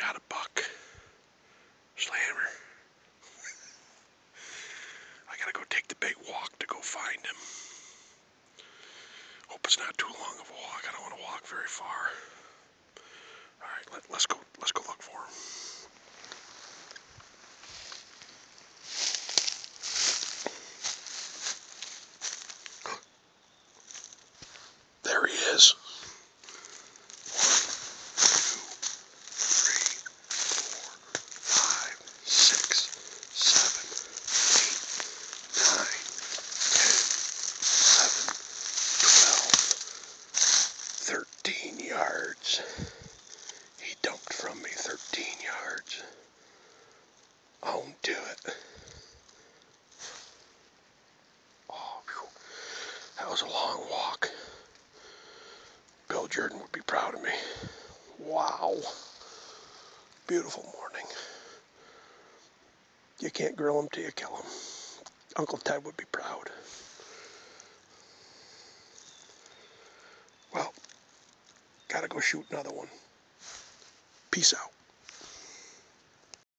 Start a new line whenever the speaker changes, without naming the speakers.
got a buck. Slammer. I gotta go take the big walk to go find him. Hope it's not too long of a walk. I don't want to walk very far. Yards. He dumped from me thirteen yards. On to it. Oh, that was a long walk. Bill Jordan would be proud of me. Wow. Beautiful morning. You can't grill him till you kill him. Uncle Ted would be proud. Gotta go shoot another one. Peace out.